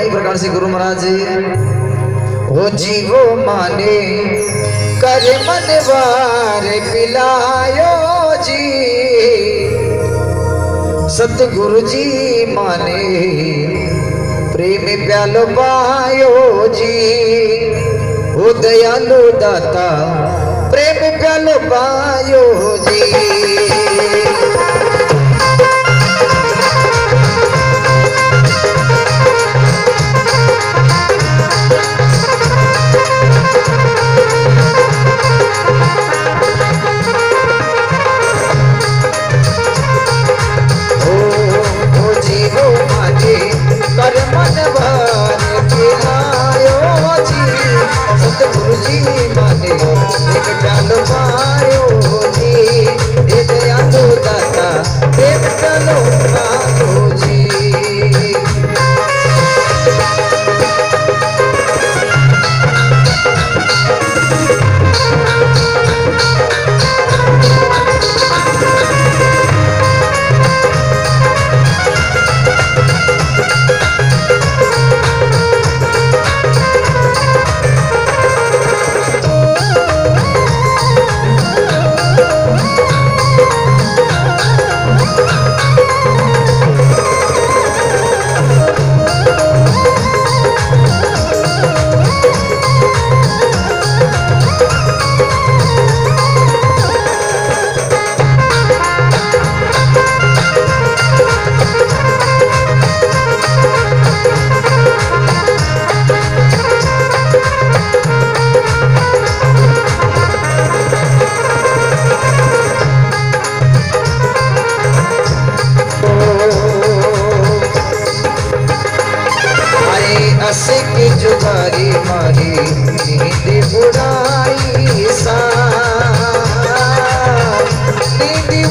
कई प्रकार से गुरु महाराज जी। हो जीवो माने, कर मनवार पिलायो जी। सतगुरु जी माने, प्रेम प्यालो पायो जी। ओ दयालु दाता, प्रेम प्यालो पायो जी।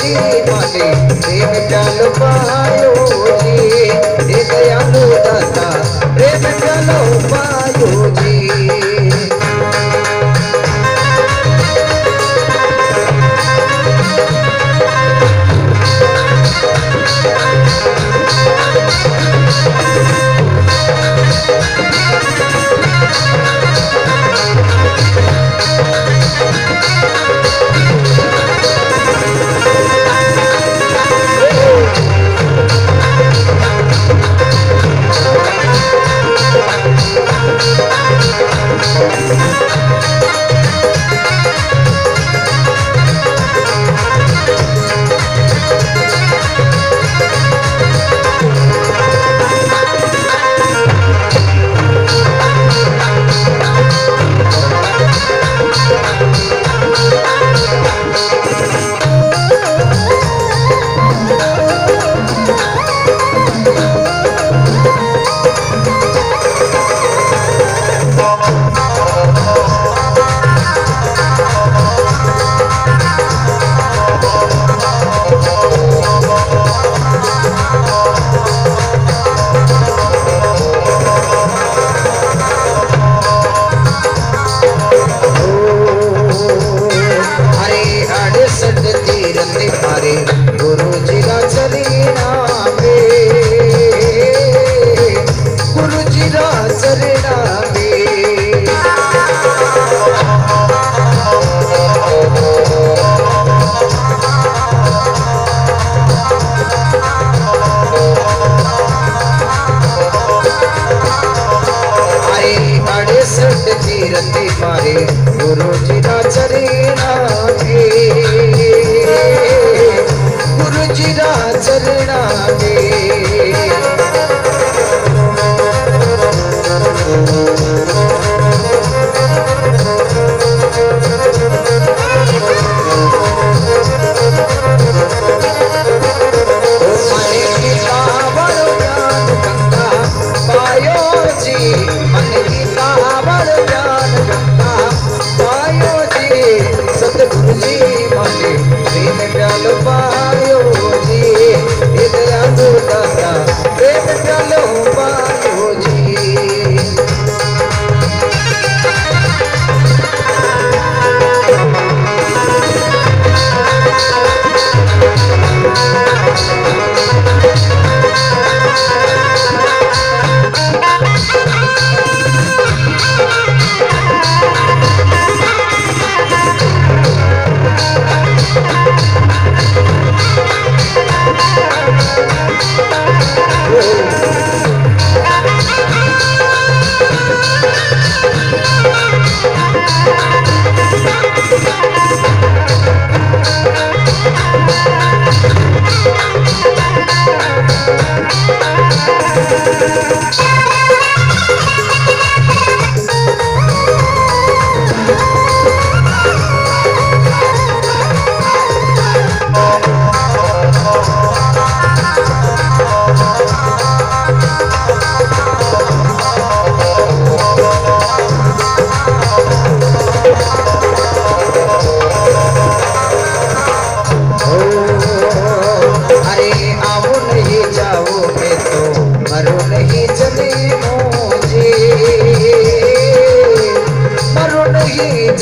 जी माने चल पायो जी। दयालु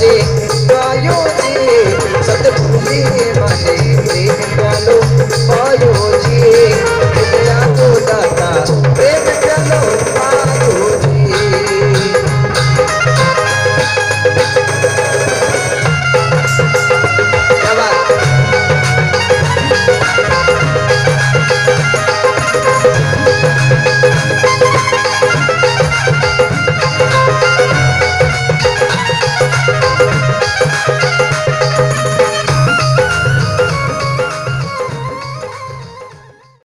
see.